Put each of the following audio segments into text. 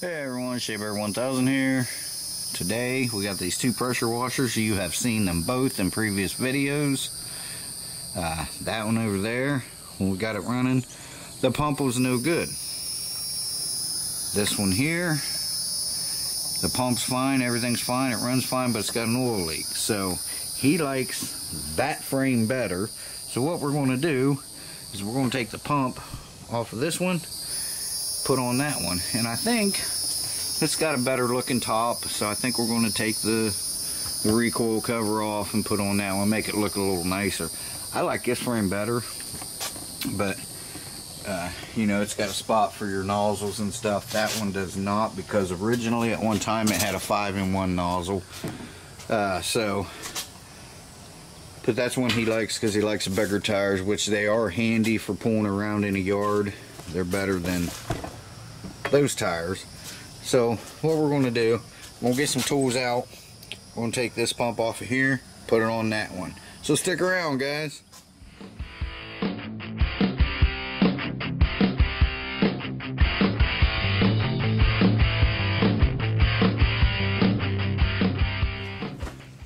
Hey everyone, Shabear 1000 here. Today we got these two pressure washers. You have seen them both in previous videos. Uh, that one over there, when we got it running, the pump was no good. This one here, the pump's fine, everything's fine, it runs fine, but it's got an oil leak. So he likes that frame better. So what we're going to do is we're going to take the pump off of this one put on that one. And I think it's got a better looking top, so I think we're going to take the, the recoil cover off and put on that one, make it look a little nicer. I like this frame better, but uh, you know, it's got a spot for your nozzles and stuff. That one does not because originally at one time it had a five-in-one nozzle. Uh, so, but that's one he likes because he likes bigger tires, which they are handy for pulling around in a yard. They're better than those tires. So what we're going to do, we're going to get some tools out. We're going to take this pump off of here, put it on that one. So stick around guys.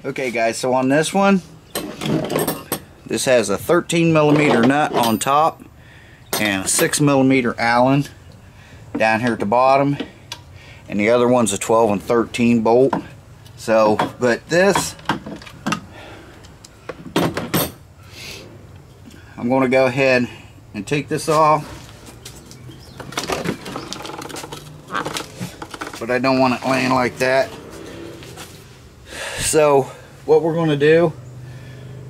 Okay guys, so on this one, this has a 13 millimeter nut on top and a 6 millimeter Allen down here at the bottom. And the other one's a 12 and 13 bolt. So but this I'm going to go ahead and take this off. But I don't want it laying like that. So what we're going to do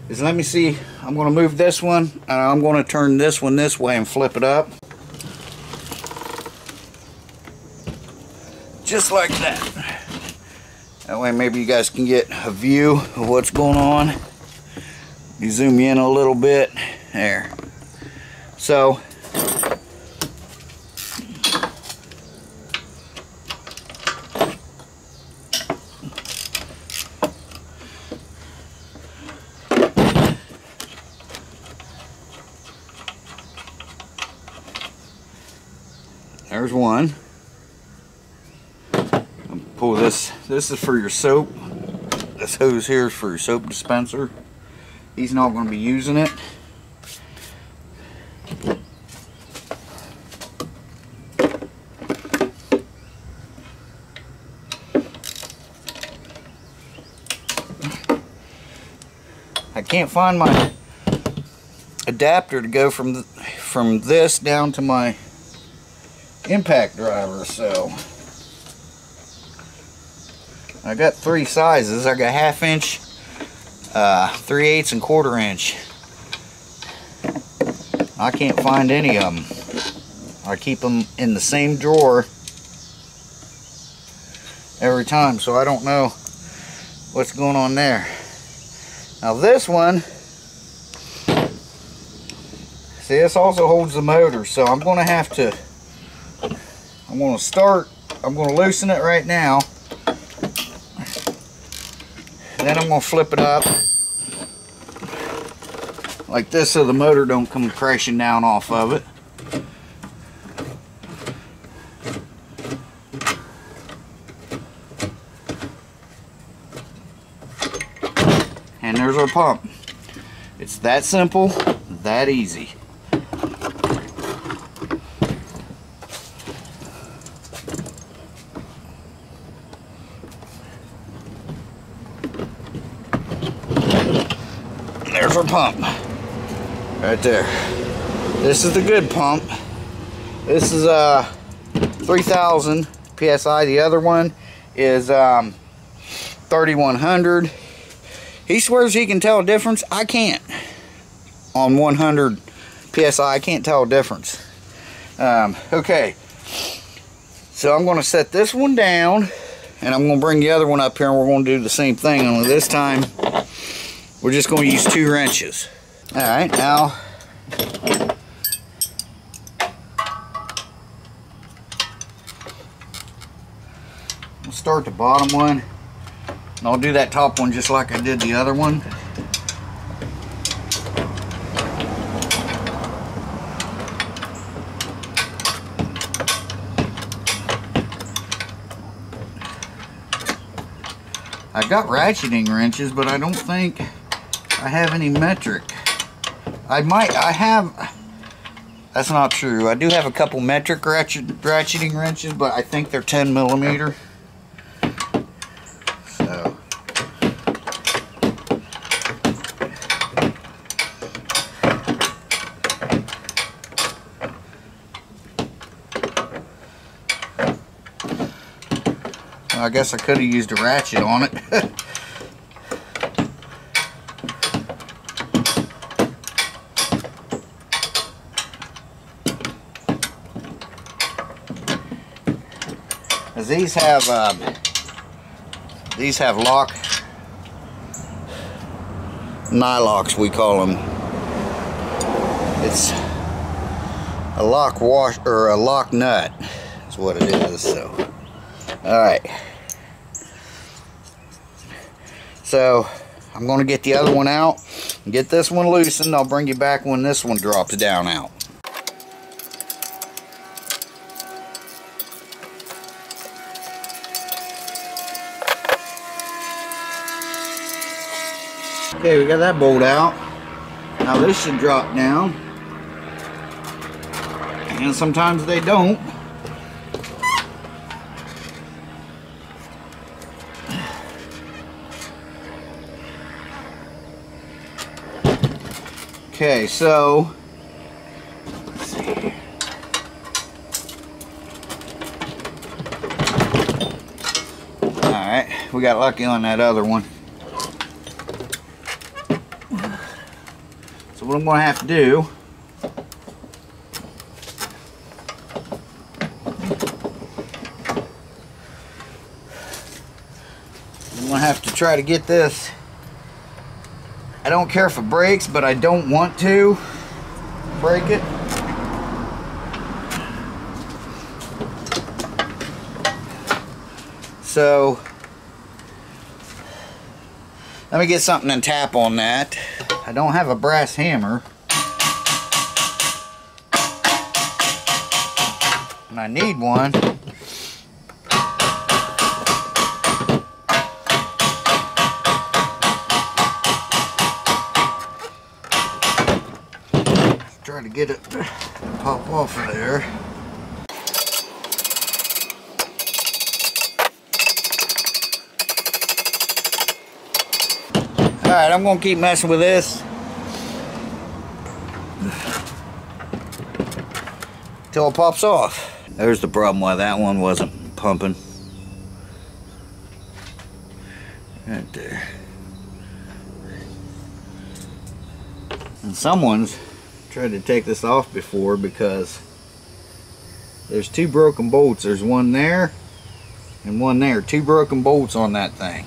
is let me see I'm going to move this one and I'm going to turn this one this way and flip it up just like that. That way maybe you guys can get a view of what's going on. You zoom in a little bit. There. So, there's one pull this. This is for your soap. This hose here is for your soap dispenser. He's not going to be using it. I can't find my adapter to go from from this down to my impact driver so I got three sizes. I got half inch, uh, 3 eighths, and quarter inch. I can't find any of them. I keep them in the same drawer every time, so I don't know what's going on there. Now this one, see this also holds the motor, so I'm to have to, I'm to start, I'm to loosen it right now then I'm going to flip it up like this so the motor don't come crashing down off of it. And there's our pump. It's that simple, that easy. Pump. Right there. This is the good pump. This is uh 3000 psi. The other one is um 3100. He swears he can tell a difference. I can't. On 100 psi, I can't tell a difference. Um, okay. So I'm going to set this one down and I'm going to bring the other one up here and we're going to do the same thing only this time we're just going to use two wrenches. All right, now I'll start the bottom one and I'll do that top one just like I did the other one. I've got ratcheting wrenches, but I don't think I have any metric. I might, I have, that's not true. I do have a couple metric ratchet, ratcheting wrenches, but I think they're 10 millimeter. So. I guess I could have used a ratchet on it. these have um, these have lock nylocks we call them. It's a lock wash or a lock nut is what it is. So, all right. So I'm going to get the other one out and get this one loosened. I'll bring you back when this one drops down out. Okay, we got that bolt out. Now this should drop down. And sometimes they don't. Okay, so let's see. Alright, we got lucky on that other one. So what I'm going to have to do I'm going to have to try to get this I don't care if it breaks, but I don't want to break it. So, let me get something and tap on that. I don't have a brass hammer. And I need one. try to get it pop off of there. Alright, I'm going to keep messing with this. Till it pops off. There's the problem why that one wasn't pumping. Right there. And someone's tried to take this off before because there's two broken bolts. There's one there and one there. Two broken bolts on that thing.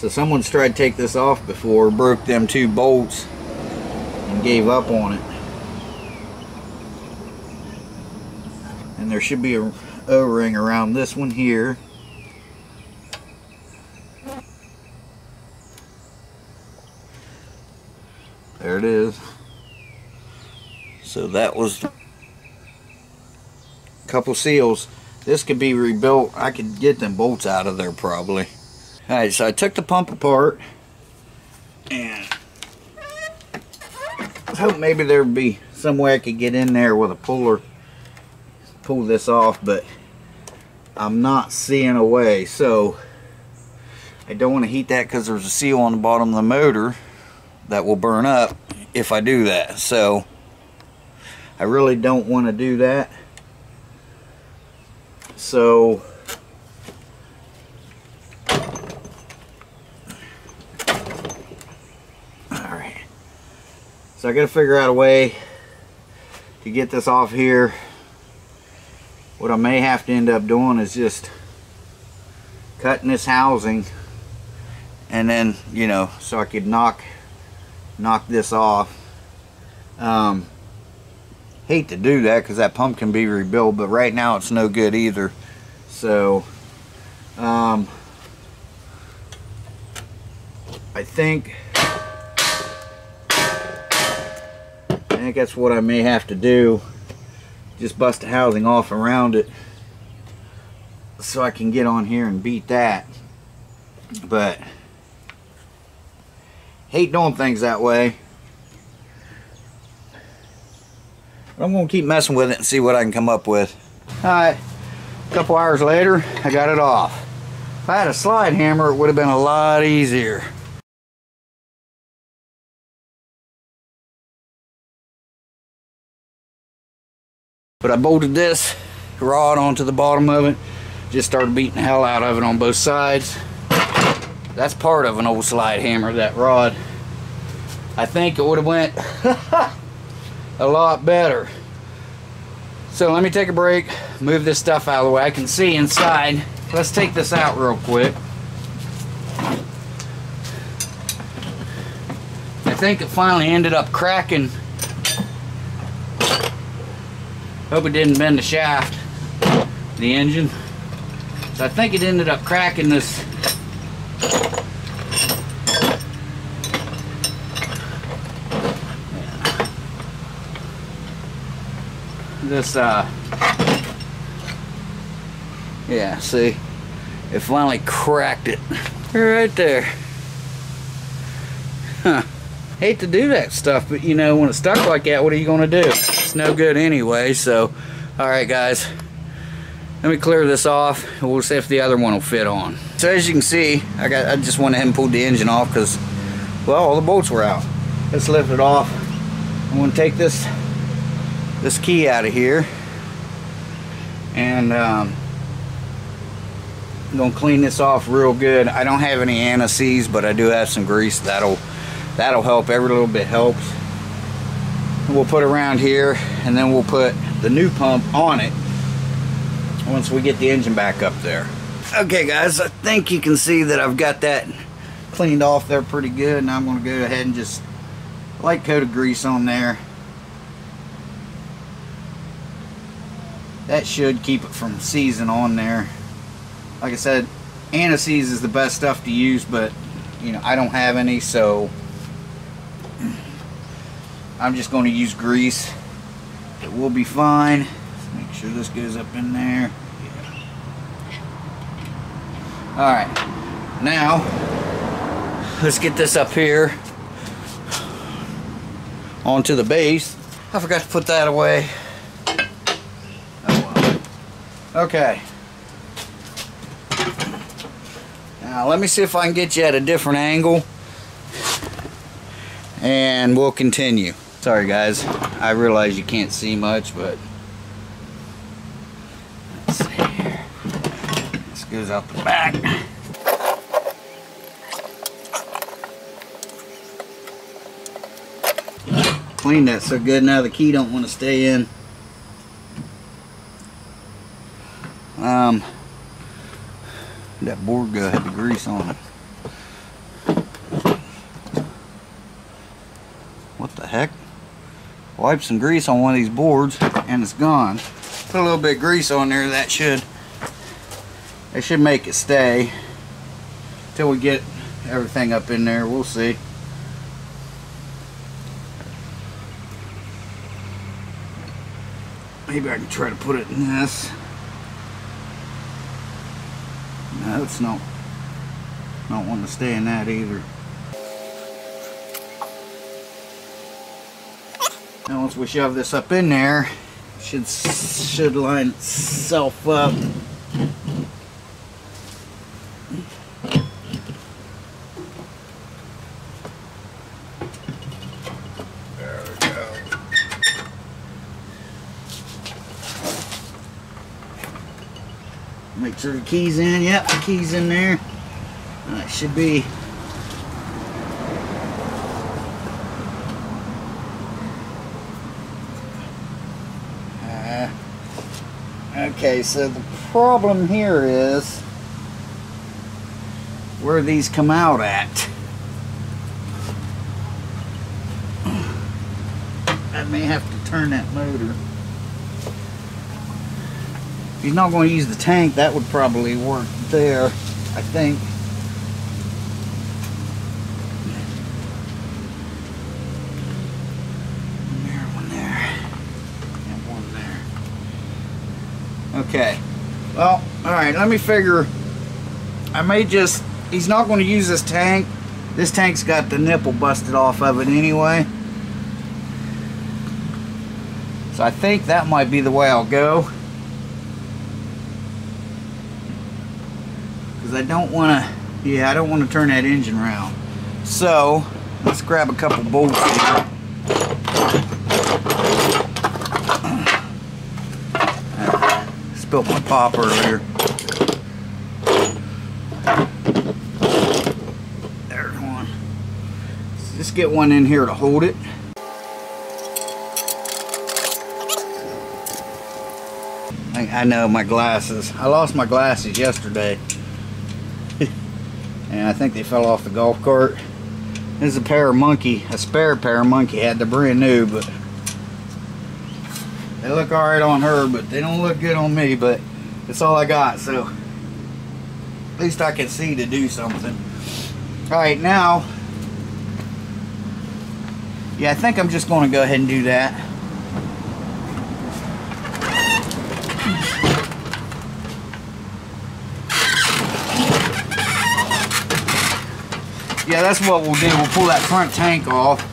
So someone's tried to take this off before, broke them two bolts and gave up on it. And there should be a O-ring around this one here. There it is. So that was a couple seals. This could be rebuilt. I could get them bolts out of there probably. Alright, so I took the pump apart and I hope maybe there would be some way I could get in there with a puller, pull this off, but I'm not seeing a way. So I don't want to heat that because there's a seal on the bottom of the motor that will burn up if I do that. So I really don't want to do that. So I gotta figure out a way to get this off here. What I may have to end up doing is just cutting this housing and then, you know, so I could knock knock this off. Um, hate to do that because that pump can be rebuilt but right now it's no good either so um, I think think that's what I may have to do just bust the housing off around it so I can get on here and beat that But hate doing things that way. But I'm gonna keep messing with it and see what I can come up with. All right, a couple hours later, I got it off. If I had a slide hammer, it would have been a lot easier. But I bolted this rod onto the bottom of it. Just started beating the hell out of it on both sides. That's part of an old slide hammer, that rod. I think it would have went a lot better. So let me take a break, move this stuff out of the way. I can see inside. Let's take this out real quick. I think it finally ended up cracking Hope it didn't bend the shaft, the engine. So I think it ended up cracking this. This uh yeah see it finally cracked it. Right there hate to do that stuff but you know when it's stuck like that what are you gonna do? It's no good anyway so all right guys. Let me clear this off. And we'll see if the other one will fit on. So as you can see I got I just went ahead and pulled the engine off because well all the bolts were out. Let's lift it off. I'm gonna take this this key out of here and um, I'm gonna clean this off real good. I don't have any anti-seize but I do have some grease that'll that'll help. Every little bit helps. We'll put around here and then we'll put the new pump on it once we get the engine back up there. Okay guys I think you can see that I've got that cleaned off there pretty good and I'm gonna go ahead and just light coat of grease on there. That should keep it from seizing on there. Like I said anti-seize is the best stuff to use but you know I don't have any so I'm just going to use grease. It will be fine. Make sure this goes up in there. Yeah. Alright, now let's get this up here onto the base. I forgot to put that away. Oh well. Okay. Now let me see if I can get you at a different angle and we'll continue. Sorry guys, I realize you can't see much, but let's see here. This goes out the back. Cleaned that so good now the key don't want to stay in. Um, that board guy had the grease on it. What the heck? Wipe some grease on one of these boards and it's gone. Put a little bit of grease on there, that should that should make it stay till we get everything up in there. We'll see. Maybe I can try to put it in this. No, it's not not wanting to stay in that either. Now once we shove this up in there, should should line itself up. There we go. Make sure the key's in. Yep, the key's in there. That should be Okay, so the problem here is where these come out at. I may have to turn that motor. If he's not going to use the tank, that would probably work there, I think. Okay. Well, all right, let me figure. I may just he's not going to use this tank. This tank's got the nipple busted off of it anyway. So I think that might be the way I'll go. Because I don't want to, yeah, I don't want to turn that engine around. So, let's grab a couple bolts here. Spilt my pop earlier. There's one. Let's just get one in here to hold it. I, know my glasses. I lost my glasses yesterday. and I think they fell off the golf cart. This is a pair of monkey, a spare pair of monkey had. They're brand new, but they look alright on her, but they don't look good on me, but it's all I got, so at least I can see to do something. Alright, now, yeah, I think I'm just going to go ahead and do that. Yeah, that's what we'll do. We'll pull that front tank off.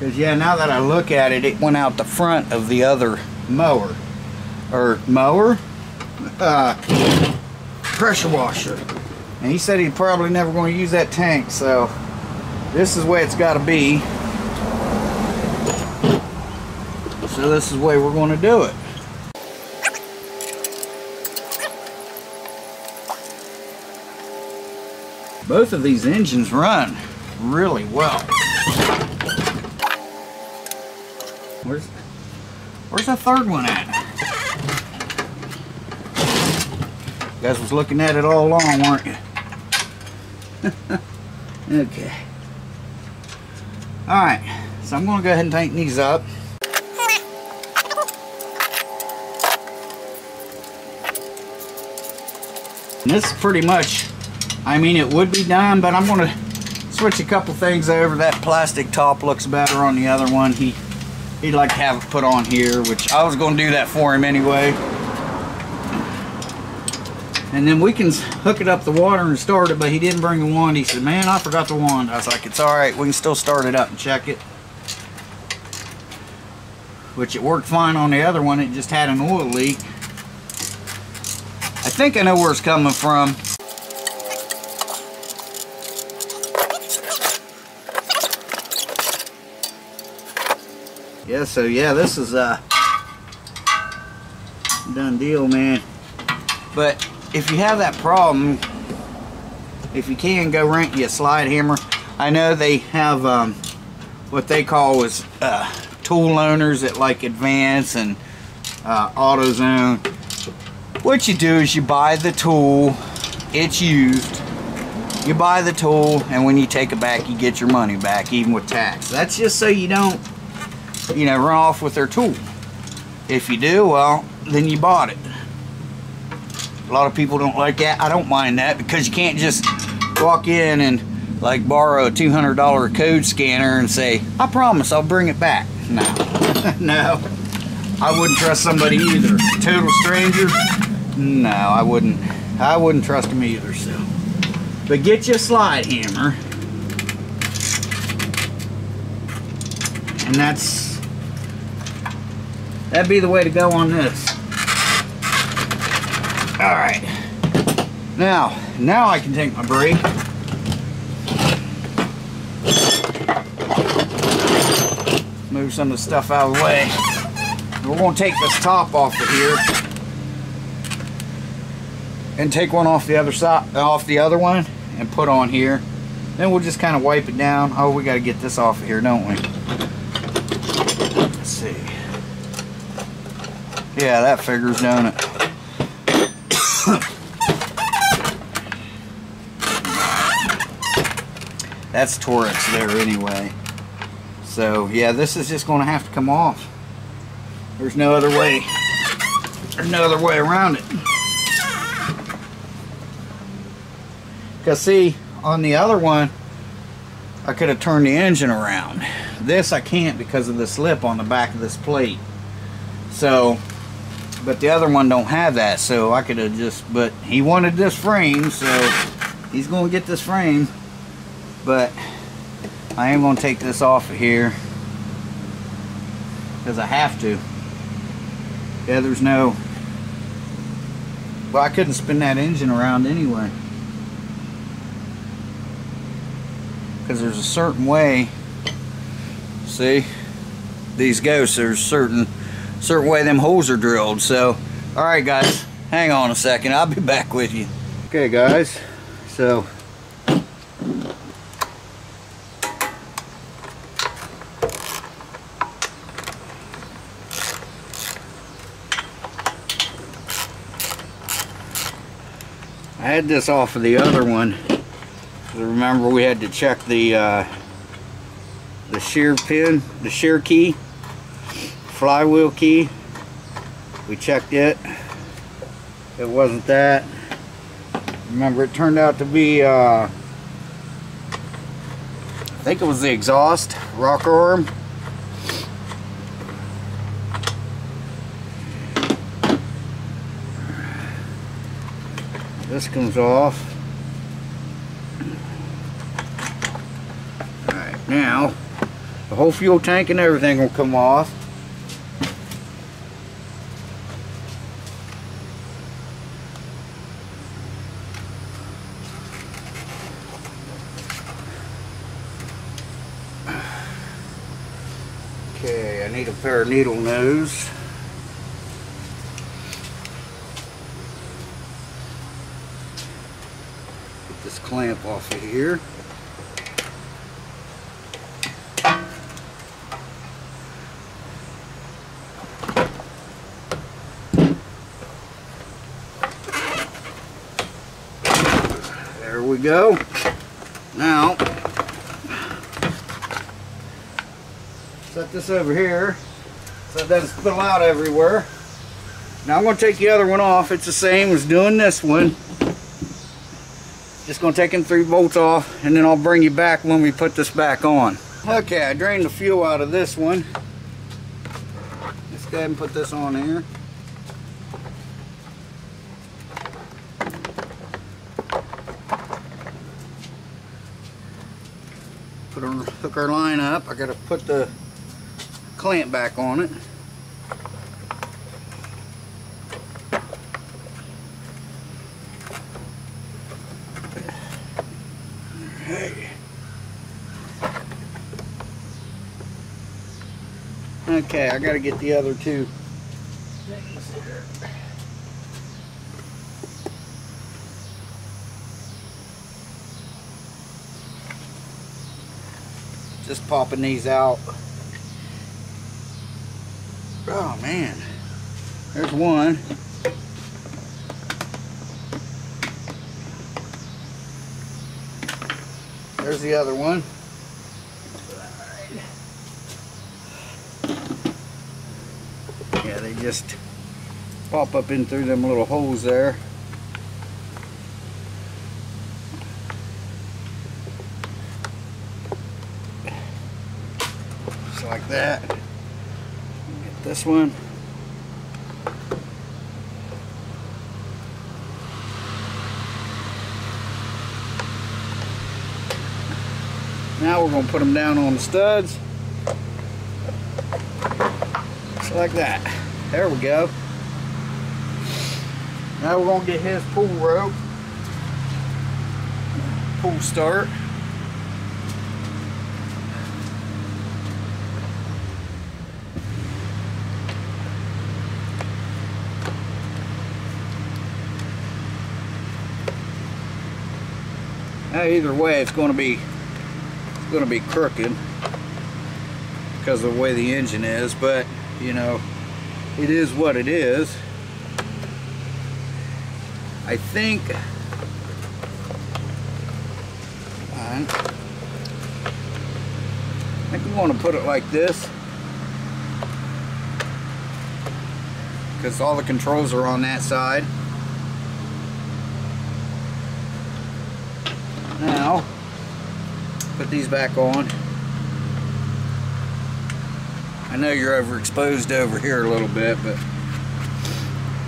Because, yeah, now that I look at it, it went out the front of the other mower. Or mower? Uh, pressure washer. And he said he's probably never going to use that tank, so this is where it's got to be. So this is the way we're going to do it. Both of these engines run really well. Where's where's the third one at? You guys was looking at it all along, weren't you? okay. Alright, so I'm going to go ahead and tighten these up. And this is pretty much I mean, it would be done, but I'm going to switch a couple things over. That plastic top looks better on the other one. He, he'd like to have it put on here, which I was going to do that for him anyway. And then we can hook it up the water and start it, but he didn't bring the wand. He said, man, I forgot the wand. I was like, it's all right. We can still start it up and check it. Which it worked fine on the other one. It just had an oil leak. I think I know where it's coming from. Yeah so. Yeah this is a done deal man. But if you have that problem if you can go rent you a slide hammer. I know they have um, what they call is uh, tool owners at like Advance and uh, AutoZone. What you do is you buy the tool it's used. You buy the tool and when you take it back you get your money back even with tax. That's just so you don't you know, run off with their tool. If you do, well, then you bought it. A lot of people don't like that. I don't mind that because you can't just walk in and like borrow a $200 code scanner and say, I promise I'll bring it back. No, no, I wouldn't trust somebody either. Total stranger? No, I wouldn't. I wouldn't trust them either, so. But get you a slide hammer. And that's That'd be the way to go on this. Alright. Now, now I can take my break. Move some of the stuff out of the way. We're going to take this top off of here. And take one off the other side, off the other one, and put on here. Then we'll just kind of wipe it down. Oh, we got to get this off of here, don't we? Let's see. Yeah, that figures, don't it? That's Torx there anyway. So, yeah, this is just going to have to come off. There's no other way. There's no other way around it. Because, see, on the other one, I could have turned the engine around. This I can't because of the slip on the back of this plate. So, but the other one don't have that, so I could have just, but he wanted this frame, so he's going to get this frame, but I am going to take this off of here because I have to. Yeah, there's no, well, I couldn't spin that engine around anyway. Because there's a certain way, see, these ghosts, there's certain, certain way them holes are drilled. So, all right, guys, hang on a second. I'll be back with you. Okay, guys, so I had this off of the other one. Remember we had to check the uh, the shear pin, the shear key, flywheel key. We checked it. It wasn't that. Remember it turned out to be uh, I think it was the exhaust rocker arm. This comes off. Alright, now the whole fuel tank and everything will come off. Of needle nose. Get this clamp off of here. There we go. Now, set this over here so it doesn't spill out everywhere. Now I'm going to take the other one off. It's the same as doing this one. Just going to take them three bolts off and then I'll bring you back when we put this back on. Okay, I drained the fuel out of this one. Let's go ahead and put this on here. Put our, hook our line up. I got to put the clamp back on it. Okay. I gotta get the other two. Just popping these out. Oh man, there's one. There's the other one. Yeah, they just pop up in through them little holes there. Just like that. This one. Now we're going to put them down on the studs. Just like that. There we go. Now we're going to get his pull rope. Pull start. Now either way it's going to be going to be crooked because of the way the engine is but you know it is what it is. I think I think we want to put it like this. Because all the controls are on that side now put these back on. I know you're overexposed over here a little bit, but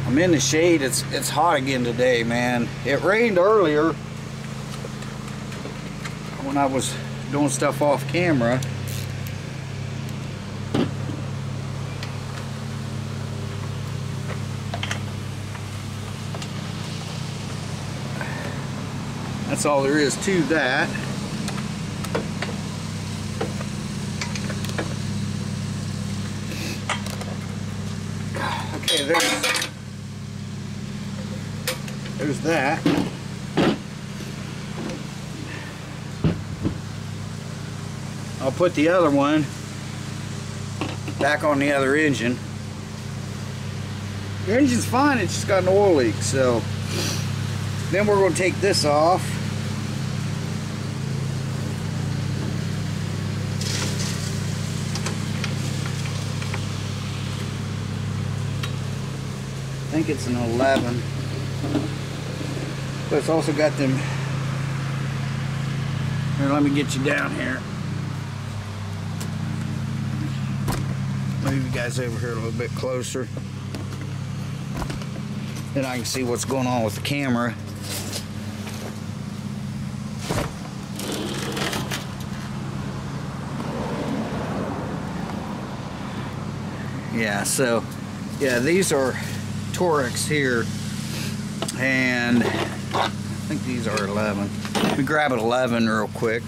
I'm in the shade. It's it's hot again today, man. It rained earlier when I was doing stuff off camera. That's all there is to that. Okay, there's there's that. I'll put the other one back on the other engine. The engine's fine, it's just got an oil leak, so then we're going to take this off. Think it's an 11. But it's also got them. Here, let me get you down here. Move you guys over here a little bit closer. Then I can see what's going on with the camera. Yeah, so, yeah, these are Torx here. And I think these are 11. Let me grab an 11 real quick.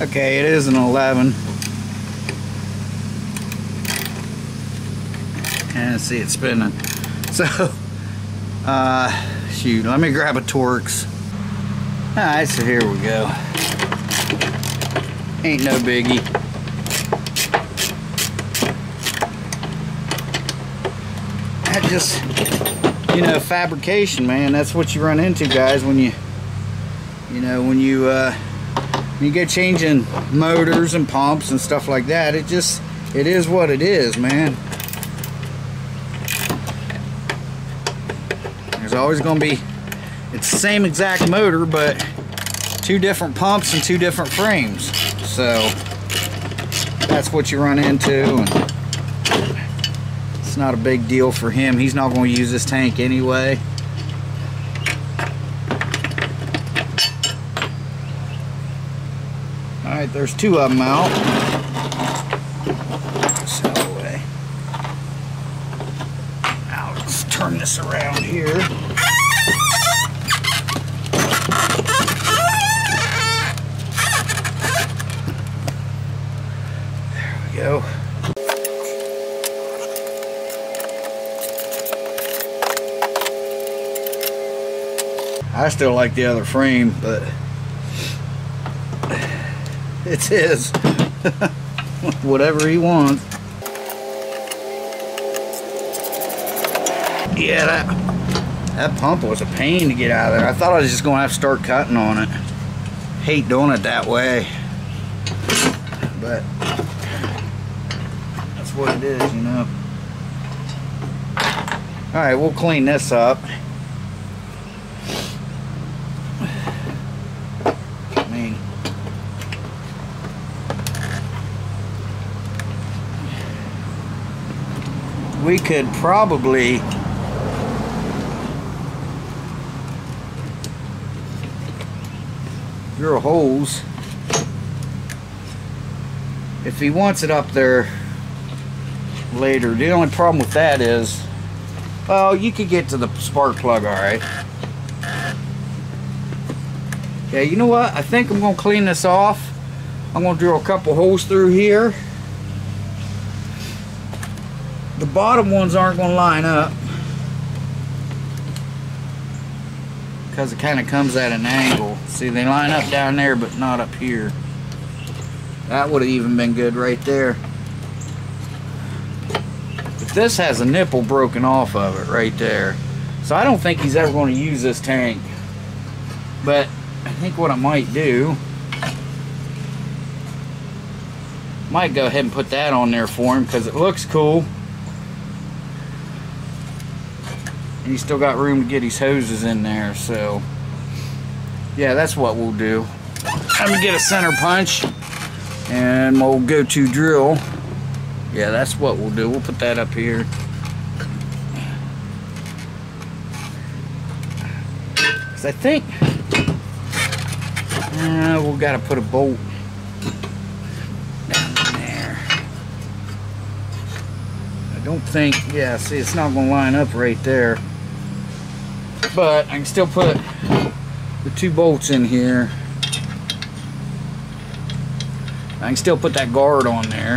Okay, it is an 11. And see it spinning. So, uh, shoot, let me grab a Torx. Alright, so here we go. Ain't no biggie. Just, you know, fabrication, man. That's what you run into, guys, when you, you know, when you, uh, when you get changing motors and pumps and stuff like that. It just, it is what it is, man. There's always going to be, it's the same exact motor, but two different pumps and two different frames. So, that's what you run into. Not a big deal for him. He's not going to use this tank anyway. Alright, there's two of them out. So, uh, now let's turn this around here. There we go. I still like the other frame, but it's his. Whatever he wants. Yeah, that, that pump was a pain to get out of there. I thought I was just going to have to start cutting on it. Hate doing it that way. But that's what it is, you know. Alright, we'll clean this up. We could probably drill holes. If he wants it up there later the only problem with that is well you could get to the spark plug alright yeah you know what? I think I'm gonna clean this off. I'm gonna drill a couple holes through here the bottom ones aren't going to line up. Because it kind of comes at an angle. See they line up down there but not up here. That would have even been good right there. But this has a nipple broken off of it right there. So I don't think he's ever going to use this tank. But I think what I might do might go ahead and put that on there for him because it looks cool and he's still got room to get his hoses in there so yeah that's what we'll do let me get a center punch and we'll go to drill yeah that's what we'll do we'll put that up here Because I think uh, we've got to put a bolt down there. I don't think, yeah, see, it's not going to line up right there. But I can still put the two bolts in here. I can still put that guard on there.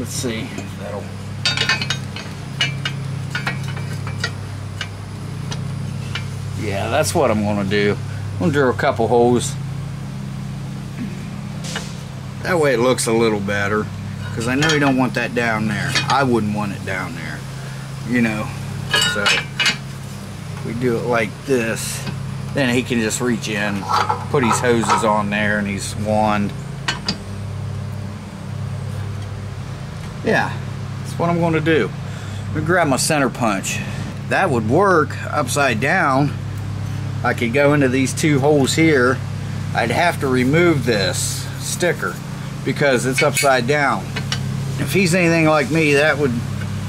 Let's see if that'll Yeah, that's what I'm gonna do. I'm gonna drill a couple holes. That way it looks a little better. Because I know you don't want that down there. I wouldn't want it down there. You know. So do it like this. Then he can just reach in, put his hoses on there and his wand. Yeah, that's what I'm going to do. Let me grab my center punch. That would work upside down. I could go into these two holes here. I'd have to remove this sticker because it's upside down. If he's anything like me, that would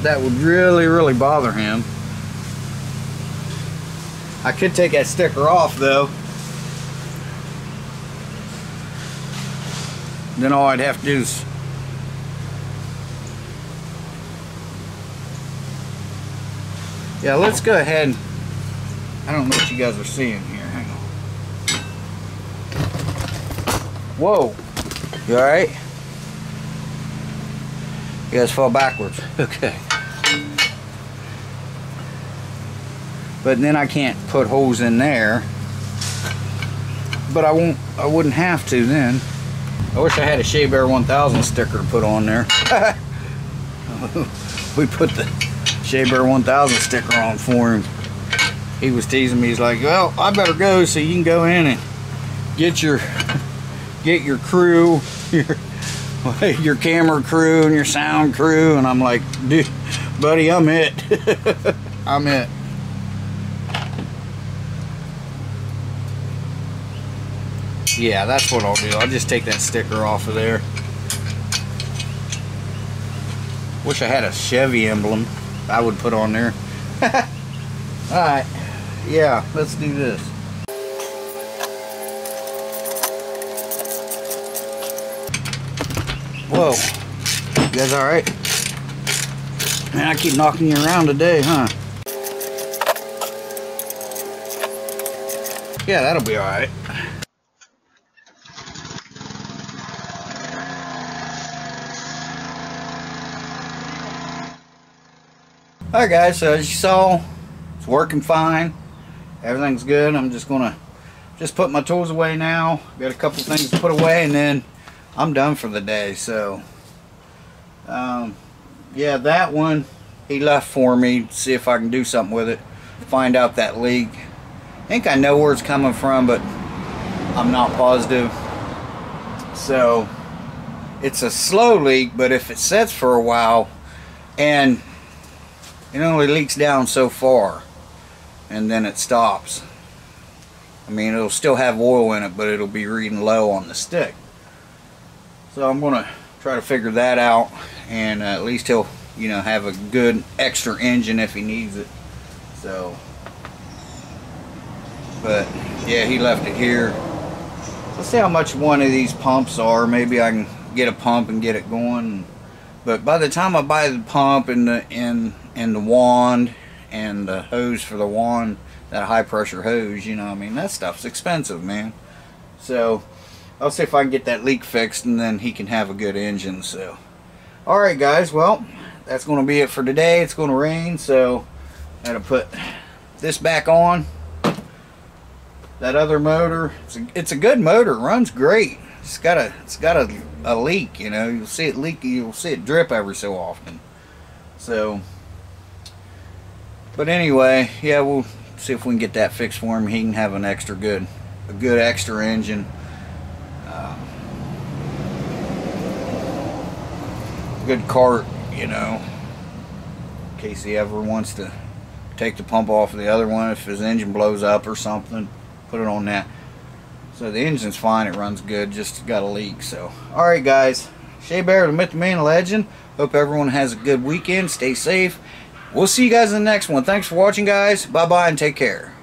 that would really, really bother him. I could take that sticker off though. Then all I'd have to do is Yeah, let's go ahead. I don't know what you guys are seeing here. Hang on. Whoa. You alright? You guys fall backwards. Okay. But then I can't put holes in there. But I won't I wouldn't have to then. I wish I had a Shabear 1000 sticker to put on there. we put the Shabear 1000 sticker on for him. He was teasing me. He's like, well, I better go so you can go in and get your get your crew, your your camera crew and your sound crew. And I'm like, dude, buddy, I'm it. I'm it. Yeah, that's what I'll do. I'll just take that sticker off of there. Wish I had a Chevy emblem I would put on there. Alright, yeah, let's do this. Whoa, you guys alright? Man, I keep knocking you around today, huh? Yeah, that'll be alright. Alright guys, so as you saw, it's working fine. Everything's good. I'm just gonna just put my tools away now. Got a couple things to put away and then I'm done for the day. So um, yeah, that one he left for me. See if I can do something with it. Find out that leak. I think I know where it's coming from, but I'm not positive. So it's a slow leak, but if it sets for a while and it only leaks down so far and then it stops. I mean it'll still have oil in it but it'll be reading low on the stick. So I'm gonna try to figure that out and uh, at least he'll you know have a good extra engine if he needs it. So but yeah he left it here. Let's see how much one of these pumps are. Maybe I can get a pump and get it going. But by the time I buy the pump and the and and the wand and the hose for the wand, that high pressure hose, you know, I mean, that stuff's expensive, man. So, I'll see if I can get that leak fixed and then he can have a good engine, so. Alright guys, well, that's going to be it for today. It's going to rain, so I'm going to put this back on. That other motor, it's a, it's a good motor, runs great. It's got a, it's got a, a leak, you know, you'll see it leak, you'll see it drip every so often. So, but anyway, yeah, we'll see if we can get that fixed for him. He can have an extra good, a good extra engine. Um, good cart, you know, in case he ever wants to take the pump off of the other one if his engine blows up or something. Put it on that. So the engine's fine, it runs good, just got a leak. So, alright guys, Shabear, the Myth, the Man, Legend. Hope everyone has a good weekend. Stay safe. We'll see you guys in the next one. Thanks for watching, guys. Bye-bye and take care.